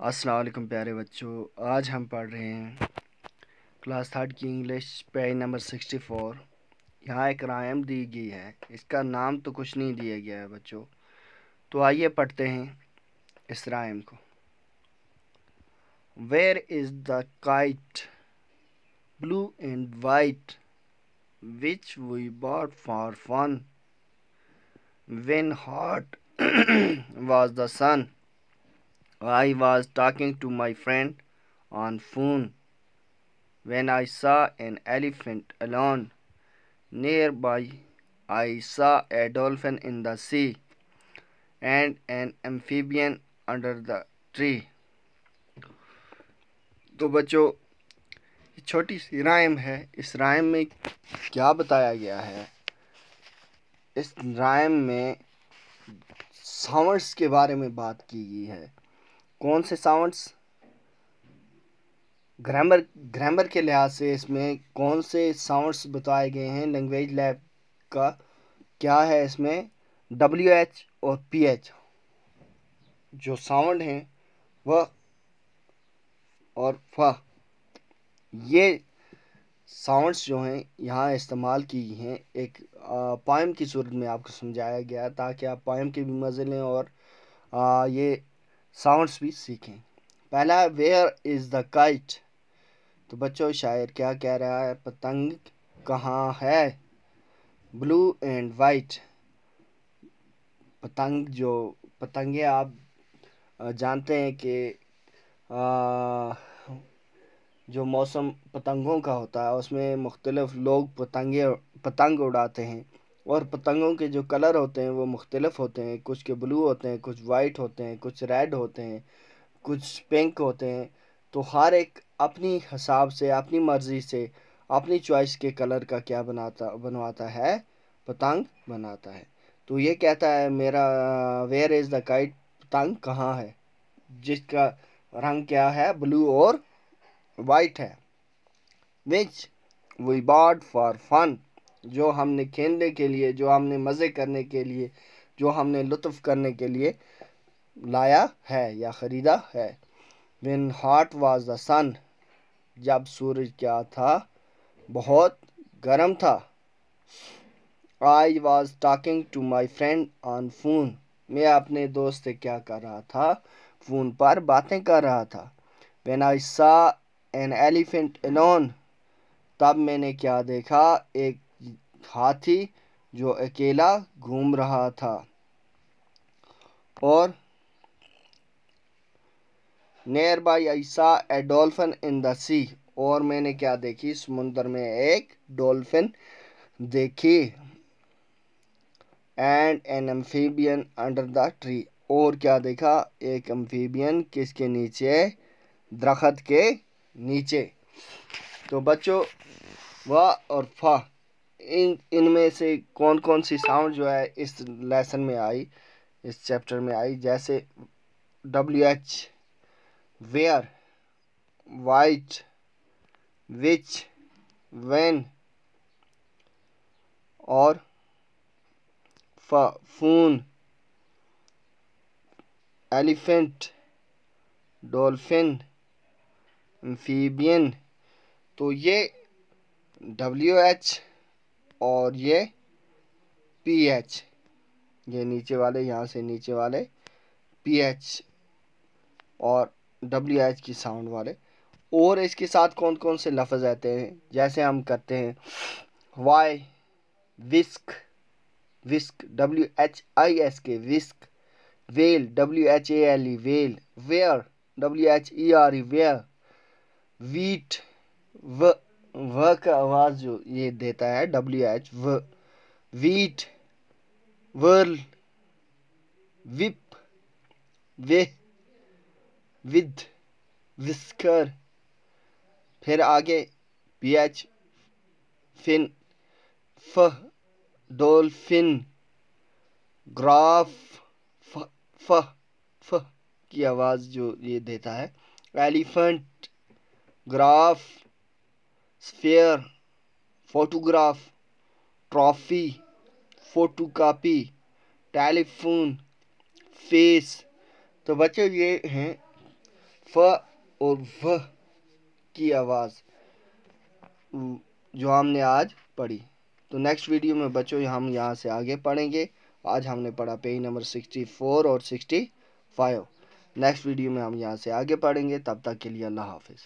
अस्सलाम वालेकुम प्यारे बच्चों। आज हम पढ़ रहे हैं क्लास थर्ड की English page number sixty four यहाँ एक रायम दी गई है। इसका नाम तो कुछ नहीं दिया गया है बच्चों। तो आइए पढ़ते हैं इस रायम को। Where is the kite blue and white which we bought for fun when hot was the sun I was talking to my friend on phone when I saw an elephant alone. Nearby, I saw a dolphin in the sea and an amphibian under the tree. तो बच्चों छोटी सी rhyme है इस rhyme में क्या बताया गया है इस राइम में सावर्स के बारे में बात की गई है कौन से साउंड्स ग्रामर ग्रामर के लिहाज से इसमें कौन से साउंड्स बताए गए हैं लैंग्वेज लैब का? क्या है इसमें? डब्ल्यू एच और पी एच जो साउंड हैं वह और फ। ये साउंड्स जो हैं यहाँ इस्तेमाल की हैं। एक पाइम की सूरत में आपको समझाया गया ताकि आप पाइम के भी मज़े लें और आ, ये साउंड्स भी सीखें। पहला वेयर इज़ द काइट तो बच्चों, शायर क्या कह रहा है? पतंग कहाँ है? ब्लू एंड वाइट पतंग जो, पतंगे आप जानते हैं कि जो मौसम पतंगों का होता है, उसमें मुख्तलिफ़ लोग पतंगे, पतंग उड़ाते हैं। और पतंगों के जो कलर होते हैं, वो मुख्तलिफ़ होते हैं। कुछ के ब्लू होते हैं, कुछ वाइट होते हैं, कुछ रेड होते हैं, कुछ पिंक होते हैं। तो हर एक अपनी हिसाब से, अपनी मर्ज़ी से, अपनी चॉइस के कलर का क्या बनाता, बनवाता है, पतंग बनाता है। तो ये कहता है, मेरा वेयर इज़ द काइट पतंग कहाँ है? जिसका रंग क्या है? ब्लू और वाइट है। Which we bought for fun जो हमने खेलने के लिए, जो हमने मज़े करने के लिए, जो हमने लुत्फ़ करने के लिए लाया है या ख़रीदा है। When hot was the sun जब सूरज क्या था? बहुत गर्म था। I was talking to my friend on phone मैं अपने दोस्त से क्या कर रहा था? फ़ोन पर बातें कर रहा था। वेन आई सा एन एलिफेंट एलोन तब मैंने क्या देखा? एक हाथी जो अकेला घूम रहा था और नेयर बाई आई सा ए डॉल्फिन इन द सी और मैंने क्या देखी? समुंदर में एक डॉल्फिन देखी and an amphibian under the tree और क्या देखा? एक एम्फीबियन किसके नीचे? दरख्त के नीचे। तो बच्चों, वाह और फा इन, इनमें से कौन कौन सी साउंड जो है इस लेसन में आई, इस चैप्टर में आई? जैसे W H where white which when और फून, एलिफेंट, डॉल्फिन, एम्फीबियन। तो ये डब्ल्यू एच और ये पी एच ये नीचे वाले, यहाँ से नीचे वाले पी एच और डब्ल्यू एच की साउंड वाले। और इसके साथ कौन कौन से लफ्ज़ आते हैं? जैसे हम करते हैं, why, whisk whisk W H I S K whisk, whale W H A L E whale, where W H E R E where, wheat, व व का आवाज़ जो ये देता है डब्ल्यू एच व, wheat, whirl, whip, whey, with, whisker, फिर आगे पी एच फिन, फ, डोल्फिन, ग्राफ, फ फ फ की आवाज़ जो ये देता है, elephant, graph sphere photograph trophy photo copy telephone face तो बच्चों, ये हैं फ और व की आवाज़ जो हमने आज पढ़ी। तो नेक्स्ट वीडियो में बच्चों, हम यहाँ से आगे पढ़ेंगे। आज हमने पढ़ा पेज नंबर सिक्सटी फोर और सिक्सटी फाइव नेक्स्ट वीडियो में हम यहाँ से आगे पढ़ेंगे। तब तक के लिए अल्लाह हाफिज़।